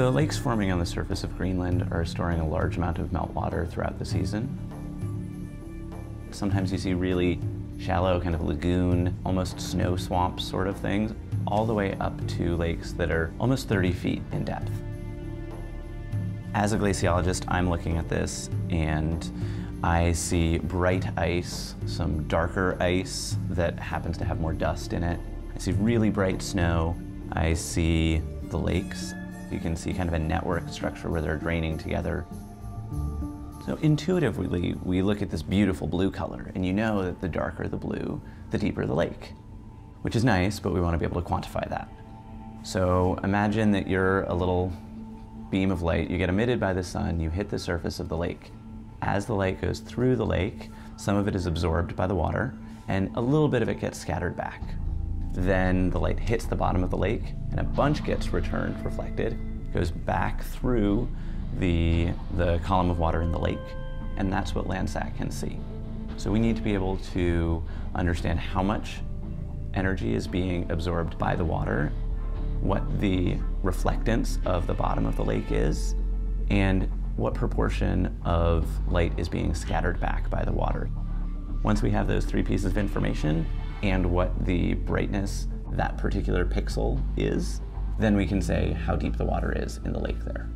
The lakes forming on the surface of Greenland are storing a large amount of meltwater throughout the season. Sometimes you see really shallow, kind of lagoon, almost snow swamp sort of things, all the way up to lakes that are almost 30 feet in depth. As a glaciologist, I'm looking at this and I see bright ice, some darker ice that happens to have more dust in it. I see really bright snow. I see the lakes. You can see kind of a network structure where they're draining together. So intuitively, we look at this beautiful blue color, and you know that the darker the blue, the deeper the lake, which is nice, but we want to be able to quantify that. So imagine that you're a little beam of light, you get emitted by the sun, you hit the surface of the lake. As the light goes through the lake, some of it is absorbed by the water, and a little bit of it gets scattered back. Then the light hits the bottom of the lake, and a bunch gets returned, reflected, goes back through the, the column of water in the lake, and that's what Landsat can see. So we need to be able to understand how much energy is being absorbed by the water, what the reflectance of the bottom of the lake is, and what proportion of light is being scattered back by the water. Once we have those three pieces of information and what the brightness that particular pixel is, then we can say how deep the water is in the lake there.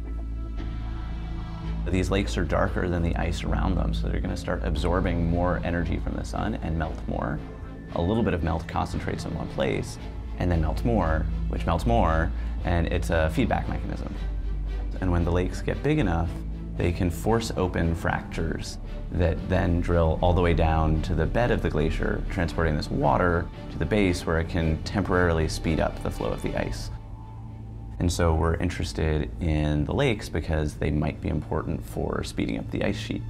These lakes are darker than the ice around them, so they're going to start absorbing more energy from the sun and melt more. A little bit of melt concentrates in one place and then melts more, which melts more, and it's a feedback mechanism. And when the lakes get big enough, they can force open fractures that then drill all the way down to the bed of the glacier, transporting this water to the base where it can temporarily speed up the flow of the ice. And so we're interested in the lakes because they might be important for speeding up the ice sheet.